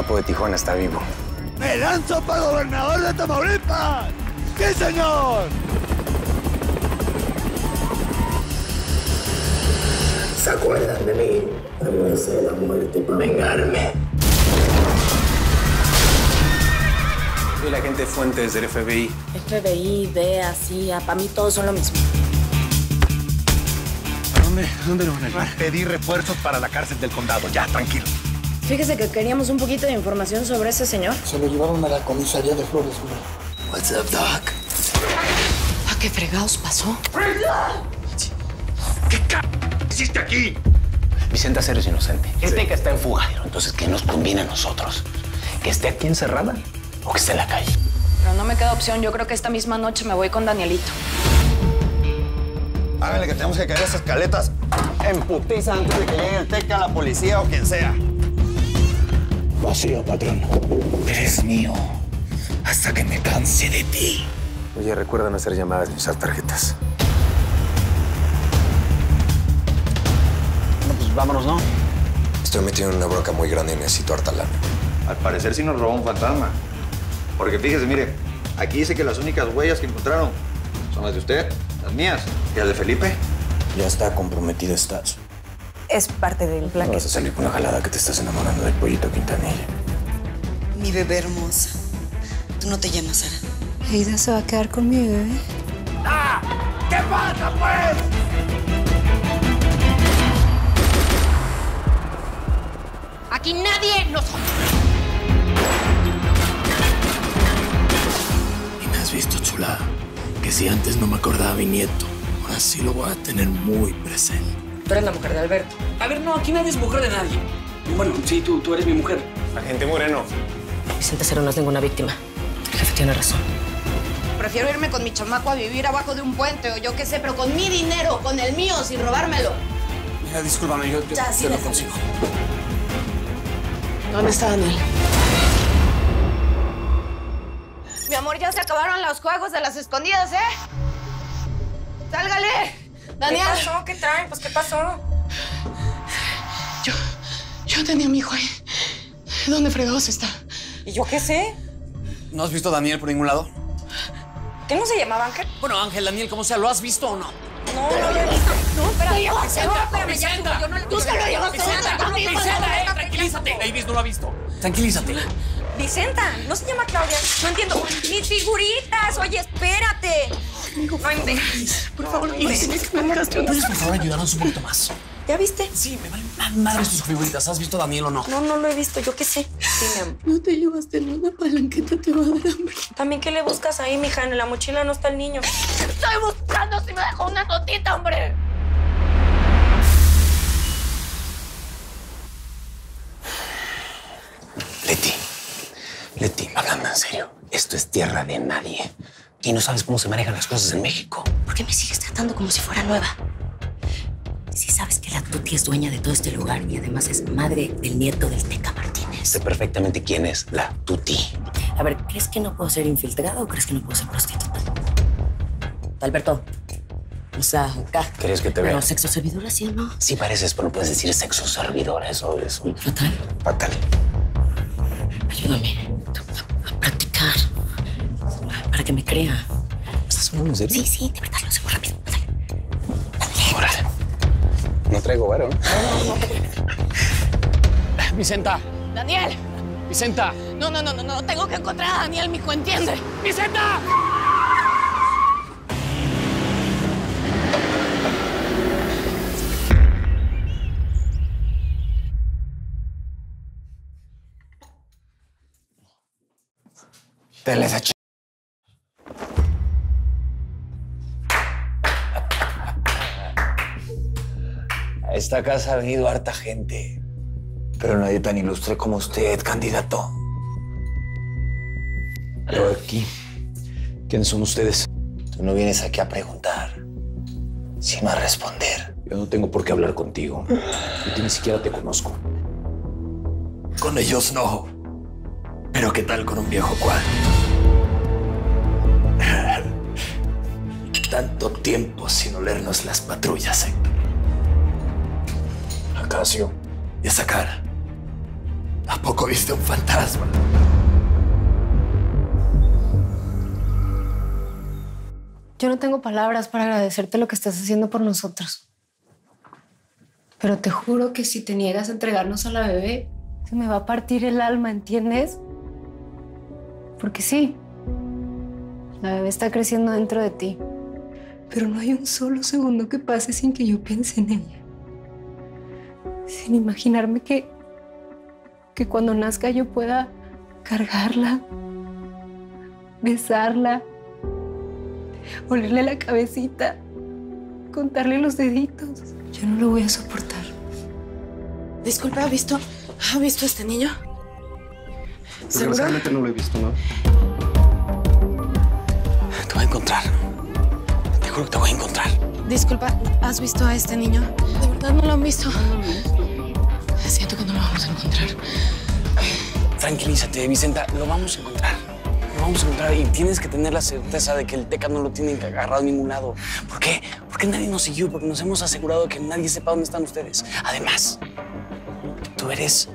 capo de Tijuana, está vivo. ¡Me lanzo para gobernador de Tamaulipas! ¡Sí, señor! ¿Se acuerdan de mí? de la muerte para vengarme. Soy el agente Fuentes del FBI. FBI, DEA, CIA, para mí todos son lo mismo. ¿A dónde, ¿A dónde lo van a llevar? Pedí refuerzos para la cárcel del condado. Ya, tranquilo. Fíjese que queríamos un poquito de información sobre ese señor. Se lo llevaron a la comisaría de Flores, güey. What's up, Doc? ¿A qué fregados pasó? ¿Qué c hiciste aquí? Vicenta Cero es inocente. El Teca está en fuga. Entonces, ¿qué nos conviene a nosotros? ¿Que esté aquí encerrada o que esté en la calle? Pero no me queda opción. Yo creo que esta misma noche me voy con Danielito. Háganle que tenemos que caer esas caletas en putiza antes de que llegue el Teca, la policía o quien sea. Vacío, patrón. Eres mío. Hasta que me canse de ti. Oye, recuerda no hacer llamadas ni usar tarjetas. Bueno, pues vámonos, ¿no? Estoy metido en una bronca muy grande y necesito harta lana. Al parecer sí nos robó un fantasma. Porque fíjese, mire, aquí dice que las únicas huellas que encontraron son las de usted, las mías y las de Felipe. Ya está comprometido estás. Es parte del plan. No vas a salir con una jalada que te estás enamorando del pollito Quintanilla. Mi bebé hermosa. Tú no te llamas Sara. Aida se va a quedar con mi bebé. ¡Ah! ¿Qué pasa, pues? Aquí nadie nos... Y me has visto, chula, que si antes no me acordaba mi nieto, ahora sí lo voy a tener muy presente. Tú eres la mujer de Alberto. A ver, no, aquí nadie es mujer de nadie. Bueno, sí, tú, tú eres mi mujer. Agente Moreno. Vicente Cero no es ninguna víctima. El jefe tiene razón. Prefiero irme con mi chamaco a vivir abajo de un puente o yo qué sé, pero con mi dinero, con el mío, sin robármelo. Mira, discúlpame, yo, Ya, sí, te lo consigo. ¿Dónde está Daniel? Mi amor, ya se acabaron los juegos de las escondidas, ¿eh? ¡Sálgale! Daniel. ¿Qué pasó? ¿Qué traen? Pues, ¿qué pasó? Yo, yo tenía a mi hijo ahí. ¿Dónde fregados está? ¿Y yo qué sé? ¿No has visto a Daniel por ningún lado? ¿Qué no se llamaba Ángel? Bueno, Ángel, Daniel, como sea, ¿lo has visto o no? No, no lo he visto. No, espérame. No, espérame, ya Vicenta. estuvo. Yo no Tú se lo llevaste Vicenta. Vicenta, eh, tranquilízate. Davis no lo ha visto. Tranquilízate. Vicenta, no se llama Claudia. No entiendo. Mis figuritas. Oye, espérate. No inventes. Por favor, ¿Puedes, por favor, ayudarnos un poquito más? ¿Ya viste? Sí, me valen más madres tus figuritas. ¿Has visto a Daniel o no? No, no lo he visto. Yo qué sé. Sí, mi amor. No te llevaste nada palanqueta, te va a dar hambre. También, ¿qué le buscas ahí, mija? En la mochila no está el niño. Estoy buscando si me dejó una notita, hombre. Leti. Leti, hablando en serio. Esto es tierra de nadie. Y no sabes cómo se manejan las cosas en México. ¿Por qué me sigues tratando como si fuera nueva? Si sabes que la Tuti es dueña de todo este lugar y además es madre del nieto del Teca Martínez. Sé perfectamente quién es la Tuti. A ver, ¿crees que no puedo ser infiltrada o crees que no puedo ser prostituta? Alberto. O sea, acá. ¿Quieres que te vea? Pero sexo servidora, ¿sí o no? Sí pareces, pero no puedes decir sexo servidor. Eso es un Fatal. fatal. Ayúdame que me crea. ¿Estás hablando en serio? Sí, sí, de verdad lo hacemos rápido. Dale. Órale. No traigo varo. Vicenta, Daniel. Vicenta. No, no, no, no, no. Tengo que encontrar a Daniel, mijo, entiende. ¡Vicenta! Dale esa esta casa ha venido harta gente, pero nadie tan ilustre como usted, candidato. Pero aquí, ¿quiénes son ustedes? Tú no vienes aquí a preguntar, sino a responder. Yo no tengo por qué hablar contigo. Yo ni siquiera te conozco. Con ellos no. Pero ¿qué tal con un viejo cual? Tanto tiempo sin olernos las patrullas, Héctor. Acacio. Y a sacar ¿A poco viste un fantasma? Yo no tengo palabras para agradecerte lo que estás haciendo por nosotros. Pero te juro que si te niegas a entregarnos a la bebé, se me va a partir el alma, ¿entiendes? Porque sí, la bebé está creciendo dentro de ti. Pero no hay un solo segundo que pase sin que yo piense en ella. Sin imaginarme que, que cuando nazca yo pueda cargarla, besarla, olerle la cabecita, contarle los deditos. Yo no lo voy a soportar. Disculpa, ¿ha visto, ha visto a este niño? Desgraciadamente no lo he visto, ¿no? Te voy a encontrar. Te juro que te voy a encontrar. Disculpa, ¿has visto a este niño? De verdad no lo han visto. Que no lo vamos a encontrar. Tranquilízate, Vicenta. Lo vamos a encontrar. Lo vamos a encontrar y tienes que tener la certeza de que el Teca no lo tienen agarrado a ningún lado. ¿Por qué? Porque nadie nos siguió, porque nos hemos asegurado que nadie sepa dónde están ustedes. Además, tú eres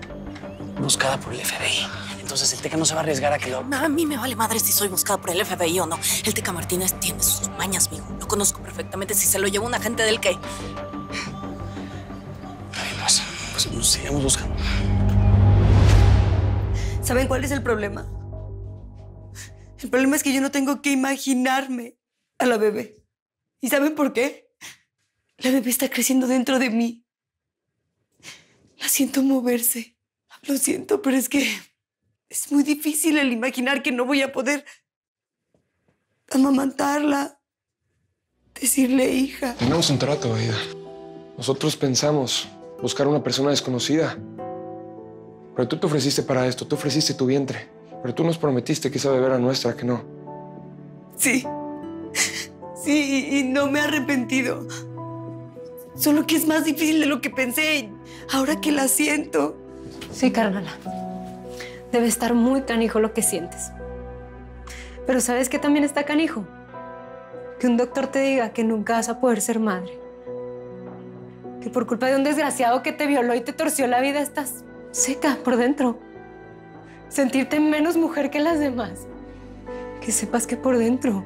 buscada por el FBI. Entonces el Teca no se va a arriesgar a que lo... A mí me vale madre si soy buscada por el FBI o no. El Teca Martínez tiene sus mañas, mijo. Lo conozco perfectamente. Si se lo llevó un agente del que... Pues, pues nos sigamos buscando. ¿Saben cuál es el problema? El problema es que yo no tengo que imaginarme a la bebé. ¿Y saben por qué? La bebé está creciendo dentro de mí. La siento moverse. Lo siento, pero es que es muy difícil el imaginar que no voy a poder amamantarla, decirle hija. Tenemos un trato, Aida. Nosotros pensamos buscar una persona desconocida. Pero tú te ofreciste para esto, tú ofreciste tu vientre. Pero tú nos prometiste que esa bebé era nuestra, que no. Sí. Sí, y, y no me he arrepentido. Solo que es más difícil de lo que pensé. Ahora que la siento. Sí, carnala. Debe estar muy canijo lo que sientes. Pero ¿sabes qué también está canijo? Que un doctor te diga que nunca vas a poder ser madre. Que por culpa de un desgraciado que te violó y te torció la vida estás seca por dentro. Sentirte menos mujer que las demás. Que sepas que por dentro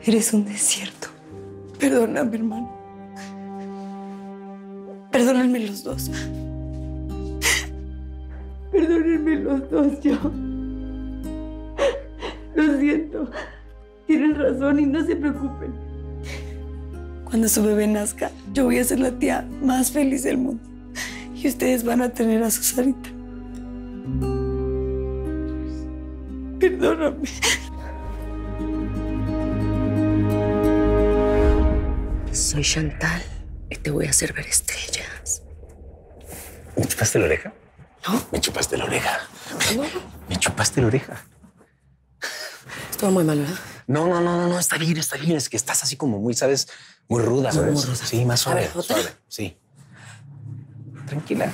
eres un desierto. Perdóname, hermano. Perdónenme los dos. Perdónenme los dos, yo. Lo siento. Tienen razón y no se preocupen. Cuando su bebé nazca, yo voy a ser la tía más feliz del mundo. Y ustedes van a tener a su Sarita. Perdóname. Soy Chantal y te voy a hacer ver estrellas. ¿Me chupaste la oreja? No. Me chupaste la oreja. Me chupaste la oreja. Estuvo muy mal, ¿verdad? No, no, no, no, no, está bien, está bien. Es que estás así como muy, ¿sabes? Muy ruda, Muy ¿sabes? ruda. Sí, más A suave. ver, ¿otra? suave. Sí. Tranquila.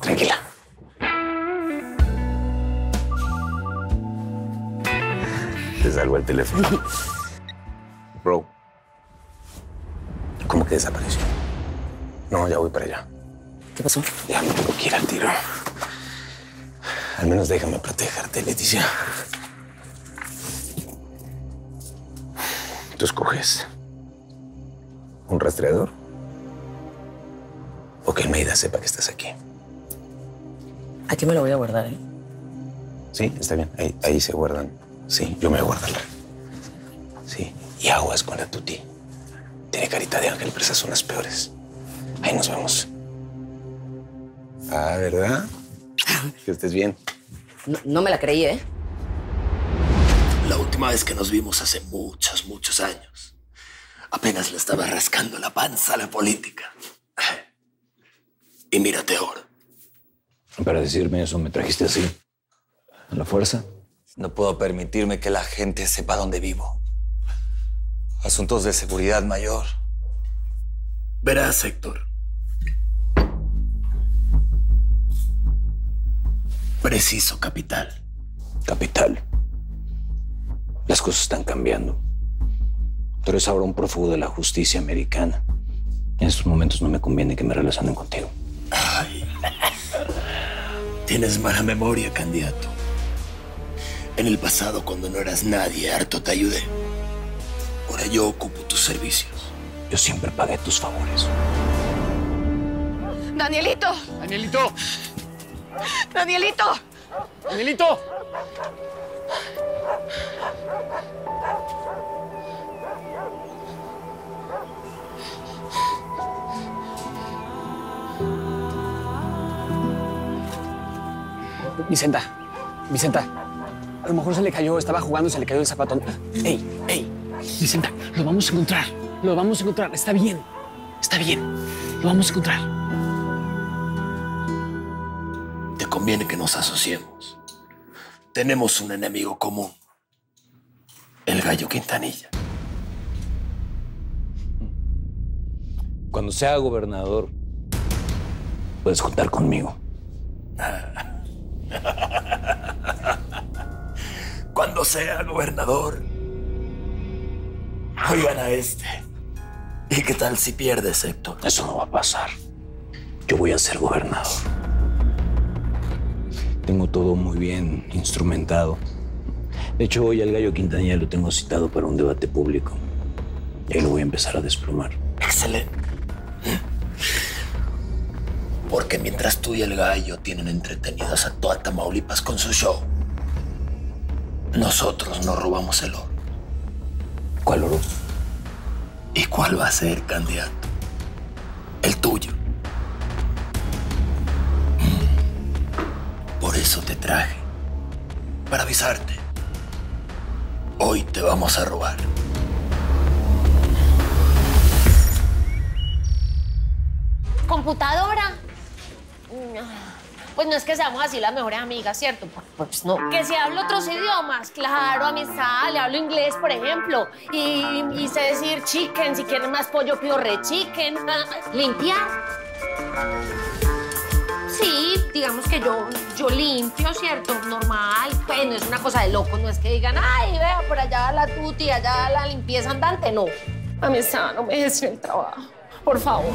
Tranquila. Te salvo el teléfono. Bro. ¿Cómo que desapareció? No, ya voy para allá. ¿Qué pasó? Ya me tengo que ir al tiro. Al menos déjame protegerte, Leticia. Tú escoges un rastreador o que Almeida sepa que estás aquí. Aquí me lo voy a guardar, ¿eh? Sí, está bien. Ahí, ahí se guardan. Sí, yo me voy a guardarla. Sí. Y aguas con la tuti. Tiene carita de ángel, pero esas son las peores. Ahí nos vemos. Ah, ¿verdad? Que estés bien. No, no me la creí, ¿eh? La última vez que nos vimos hace muchos, muchos años. Apenas le estaba rascando la panza a la política. Y mírate ahora. Para decirme eso me trajiste así. A la fuerza. No puedo permitirme que la gente sepa dónde vivo. Asuntos de seguridad mayor. Verás, Héctor. Preciso capital. Capital. Las cosas están cambiando. Tú eres ahora un prófugo de la justicia americana. En estos momentos no me conviene que me relacionen contigo. Tienes mala memoria, candidato. En el pasado, cuando no eras nadie, harto te ayudé. Ahora yo ocupo tus servicios. Yo siempre pagué tus favores. Danielito. Danielito. Danielito. Danielito. Vicenta, Vicenta, a lo mejor se le cayó, estaba jugando, se le cayó el zapato. ¡Ey, ey! Vicenta, lo vamos a encontrar, lo vamos a encontrar, está bien, está bien, lo vamos a encontrar. Te conviene que nos asociemos. Tenemos un enemigo común. El gallo Quintanilla. Cuando sea gobernador, puedes contar conmigo. Cuando sea gobernador, oigan a este. ¿Y qué tal si pierdes, Héctor? Eso no va a pasar. Yo voy a ser gobernador. Tengo todo muy bien instrumentado. De hecho, hoy al gallo Quintanilla lo tengo citado para un debate público. Y ahí lo voy a empezar a desplumar. Excelente. Porque mientras tú y el gallo tienen entretenidos a toda Tamaulipas con su show, nosotros nos robamos el oro. ¿Cuál oro? ¿Y cuál va a ser, candidato? El tuyo. Mm. Por eso te traje. Para avisarte. Hoy te vamos a robar. computadora. Pues no es que seamos así las mejores amigas, ¿cierto? Pues no. Que si hablo otros idiomas, claro, amistad, le hablo inglés, por ejemplo. Y, y sé decir chicken, si quieren más pollo pido chicken. Limpiar. Sí, digamos que yo, yo limpio, ¿cierto? Normal. Pues no es una cosa de loco, no es que digan, ay, vea, por allá la tuti, allá la limpieza andante, no. Amistad, no me dejes el trabajo, por favor.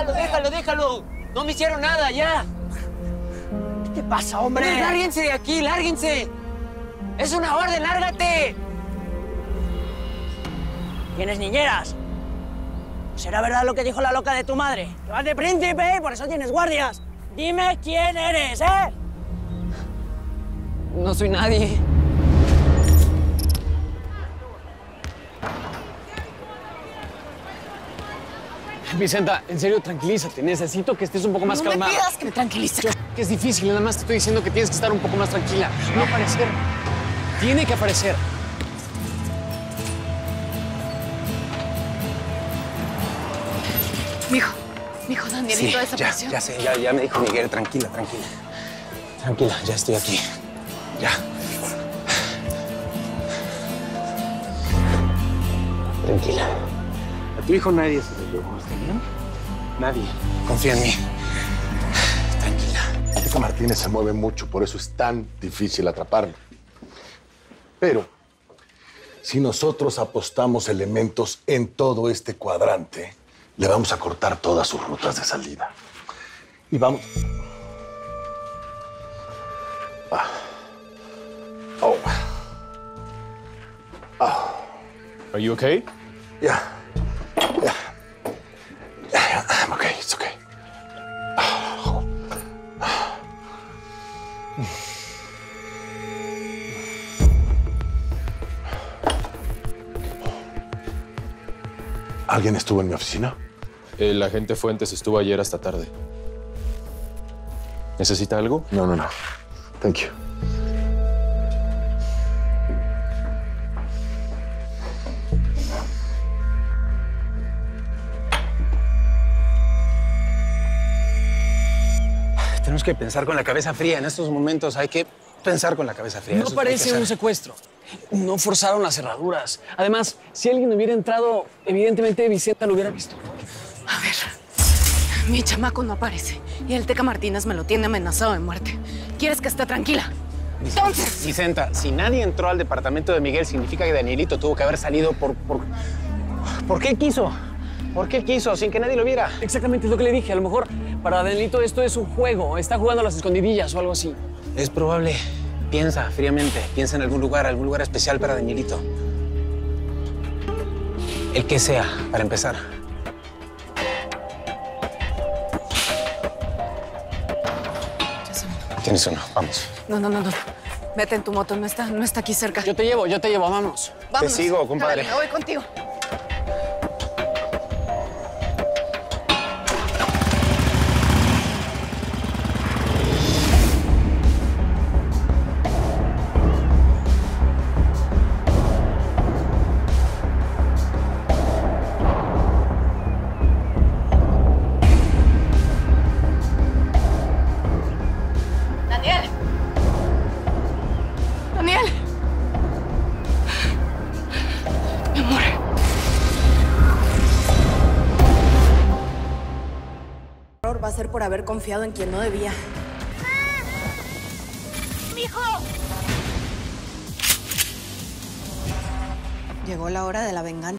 Déjalo, déjalo, déjalo. No me hicieron nada, ya. ¿Qué te pasa, hombre? Lárguense de aquí, lárguense. Es una orden, lárgate. ¿Tienes niñeras? ¿Será verdad lo que dijo la loca de tu madre? Que vas de príncipe y por eso tienes guardias. Dime quién eres, ¿eh? No soy nadie. Vicenta, en serio, tranquilízate. Necesito que estés un poco más No me calmada. pidas que me tranquilice. Yo que es difícil, nada más te estoy diciendo que tienes que estar un poco más tranquila. No aparecer. Tiene que aparecer. Mijo, mijo, Danielito ya, desapareció. ya sé, ya, ya me dijo Miguel, tranquila, tranquila. Tranquila, ya estoy aquí. Ya. Tranquila. A tu hijo nadie se lo ¿está bien? Nadie. Confía en mí. El Teca Martínez se mueve mucho, por eso es tan difícil atraparlo. Pero si nosotros apostamos elementos en todo este cuadrante, le vamos a cortar todas sus rutas de salida. Y vamos. Ah. Oh. Ah. Are you okay? Yeah. ¿Alguien estuvo en mi oficina? El agente Fuentes estuvo ayer hasta tarde. ¿Necesita algo? No, no, no. Thank you. Tenemos que pensar con la cabeza fría. En estos momentos hay que pensar con la cabeza fría. No Eso parece un secuestro. No forzaron las cerraduras. Además, si alguien hubiera entrado, evidentemente Vicenta lo hubiera visto. A ver, mi chamaco no aparece y el Teca Martínez me lo tiene amenazado de muerte. ¿Quieres que esté tranquila? Entonces, Vicenta, si nadie entró al departamento de Miguel, significa que Danielito tuvo que haber salido por... por... ¿Por qué quiso? ¿Por qué él quiso? Sin que nadie lo viera. Exactamente, es lo que le dije. A lo mejor para Danielito esto es un juego. Está jugando a las escondidillas o algo así. Es probable. Piensa fríamente. Piensa en algún lugar, algún lugar especial para Danielito. El que sea, para empezar. Tienes uno, vamos. no, no, no, no. Vete en tu moto, no está, no está aquí cerca. Yo te llevo, yo te llevo. Vámonos. Te sigo, compadre. Me voy contigo. Confiado en quien no debía. ¡Mijo! Llegó la hora de la venganza.